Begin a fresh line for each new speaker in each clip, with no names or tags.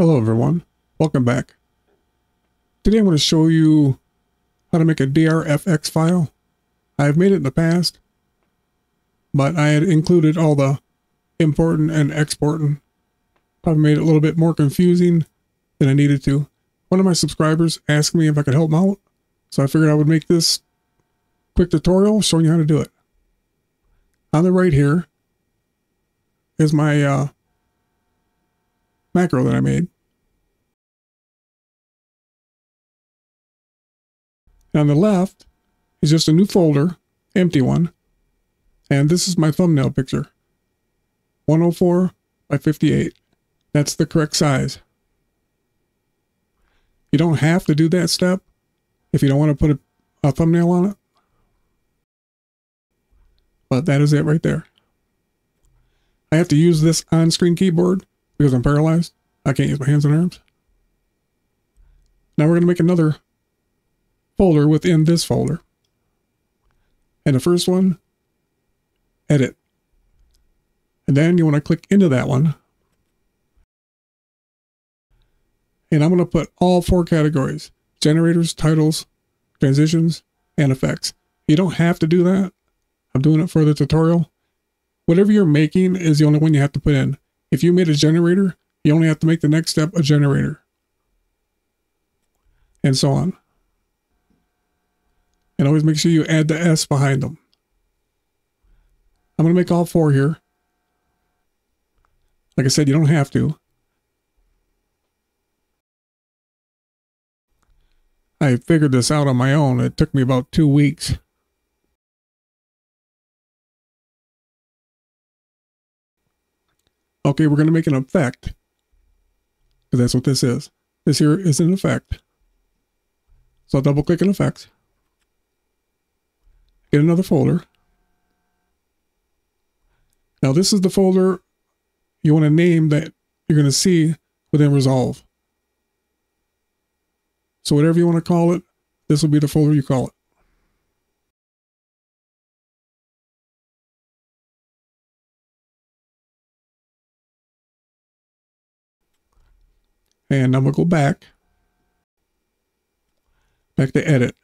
Hello everyone, welcome back. Today I'm going to show you how to make a DRFX file. I've made it in the past, but I had included all the importing and exporting. Probably made it a little bit more confusing than I needed to. One of my subscribers asked me if I could help him out, so I figured I would make this quick tutorial showing you how to do it. On the right here is my uh, macro that I made. And on the left is just a new folder, empty one. And this is my thumbnail picture. 104 by 58. That's the correct size. You don't have to do that step if you don't want to put a, a thumbnail on it. But that is it right there. I have to use this on-screen keyboard because I'm paralyzed. I can't use my hands and arms. Now we're going to make another folder within this folder. And the first one, edit. And then you want to click into that one. And I'm going to put all four categories, generators, titles, transitions, and effects. You don't have to do that. I'm doing it for the tutorial. Whatever you're making is the only one you have to put in. If you made a generator, you only have to make the next step a generator. And so on. And always make sure you add the S behind them. I'm going to make all four here. Like I said, you don't have to. I figured this out on my own. It took me about two weeks. Okay, we're going to make an effect. Because that's what this is. This here is an effect. So I'll double click on effects. Get another folder. Now this is the folder you want to name that you're going to see within Resolve. So whatever you want to call it, this will be the folder you call it. And I'm going to go back, back to edit.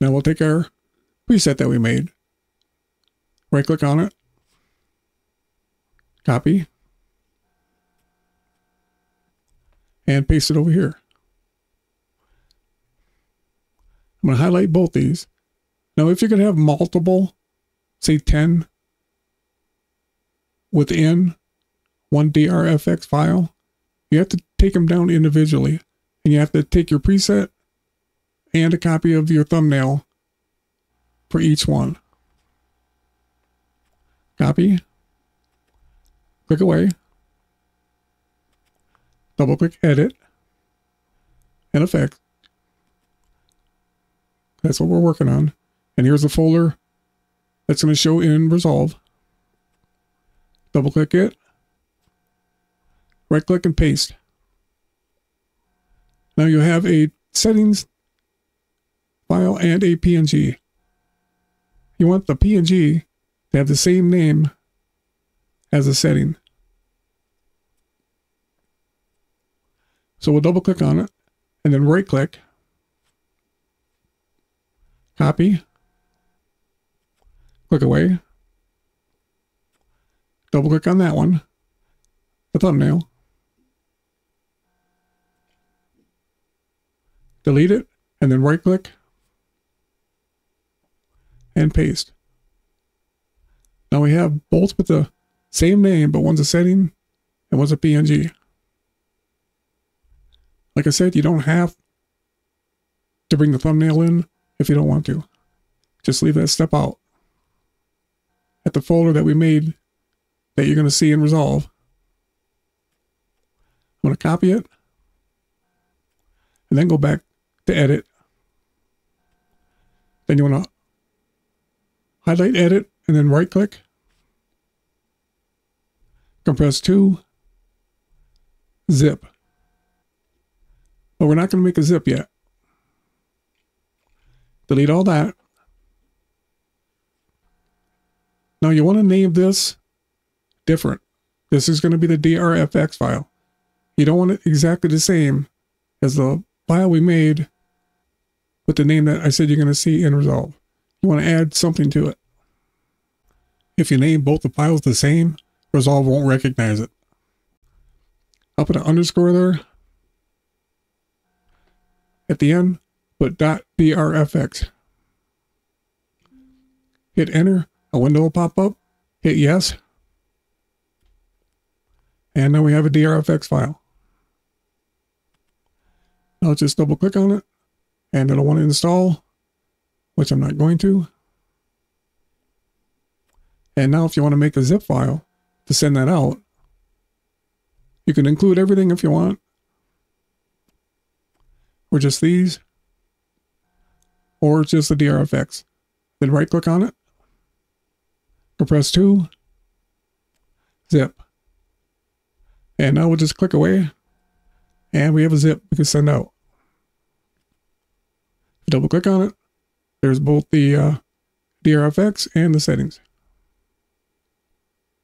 Now we'll take our preset that we made, right click on it, copy, and paste it over here. I'm going to highlight both these. Now, if you're going to have multiple, say 10 within one DRFX file, you have to take them down individually. And you have to take your preset and a copy of your thumbnail for each one. Copy. Click away. Double click edit and effect. That's what we're working on. And here's the folder that's going to show in Resolve. Double click it right click and paste. Now you have a settings file and a PNG. You want the PNG to have the same name as the setting. So we'll double click on it and then right click, copy, click away, double click on that one, the thumbnail, delete it, and then right click and paste. Now we have both with the same name, but one's a setting and one's a PNG. Like I said, you don't have to bring the thumbnail in if you don't want to. Just leave that step out. At the folder that we made that you're going to see in Resolve. I'm going to copy it and then go back to edit. Then you want to highlight edit and then right click. Compress to zip. But we're not going to make a zip yet. Delete all that. Now you want to name this different. This is going to be the DRFX file. You don't want it exactly the same as the file we made with the name that I said you're going to see in Resolve. You want to add something to it. If you name both the files the same, Resolve won't recognize it. I'll put an underscore there. At the end, put .drfx. Hit enter, a window will pop up, hit yes, and now we have a DRFX file. I'll just double click on it and it'll want to install, which I'm not going to. And now if you want to make a zip file to send that out, you can include everything if you want, or just these, or just the DRFX. Then right click on it, compress to, zip. And now we'll just click away and we have a zip we can send out. Double click on it. There's both the uh, DRFX and the settings.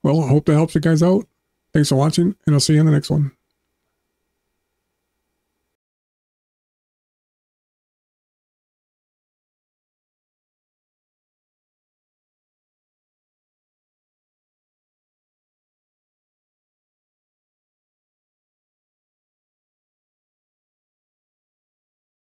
Well, I hope that helps you guys out. Thanks for watching, and I'll see you in the next one.